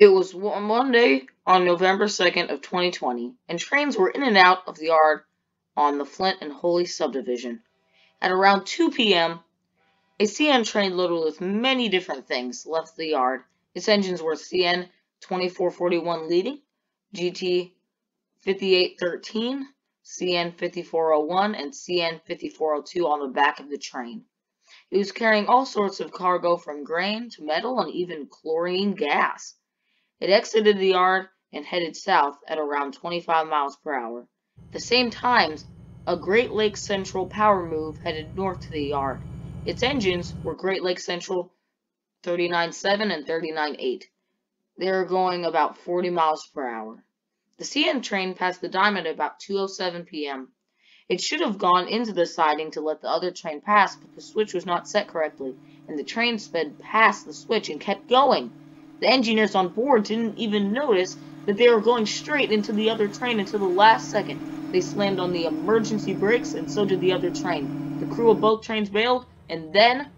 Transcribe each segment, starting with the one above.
It was Monday on November 2nd of 2020, and trains were in and out of the yard on the Flint and Holly subdivision. At around 2 p.m., a CN train loaded with many different things left the yard. Its engines were CN 2441 leading, GT 5813, CN 5401, and CN 5402 on the back of the train. It was carrying all sorts of cargo from grain to metal and even chlorine gas. It exited the yard and headed south at around 25 miles per hour. At the same time, a Great Lakes Central power move headed north to the yard. Its engines were Great Lakes Central 39.7 and 39.8. They were going about 40 miles per hour. The CN train passed the diamond at about 2.07 p.m. It should have gone into the siding to let the other train pass, but the switch was not set correctly, and the train sped past the switch and kept going. The engineers on board didn't even notice that they were going straight into the other train until the last second. They slammed on the emergency brakes, and so did the other train. The crew of both trains bailed, and then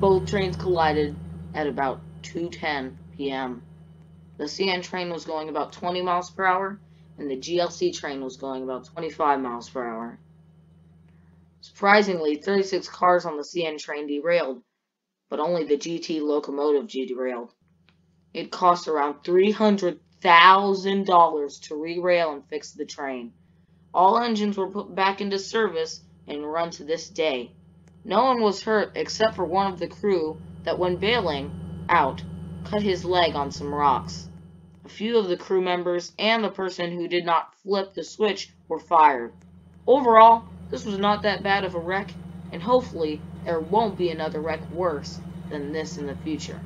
Both trains collided at about 2.10 p.m. The CN train was going about 20 miles per hour, and the GLC train was going about 25 miles per hour. Surprisingly, 36 cars on the CN train derailed, but only the GT locomotive derailed. It cost around $300,000 to re-rail and fix the train. All engines were put back into service and run to this day. No one was hurt except for one of the crew that when bailing out cut his leg on some rocks. A few of the crew members and the person who did not flip the switch were fired. Overall, this was not that bad of a wreck, and hopefully there won't be another wreck worse than this in the future.